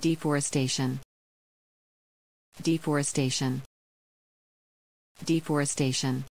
Deforestation. Deforestation. Deforestation.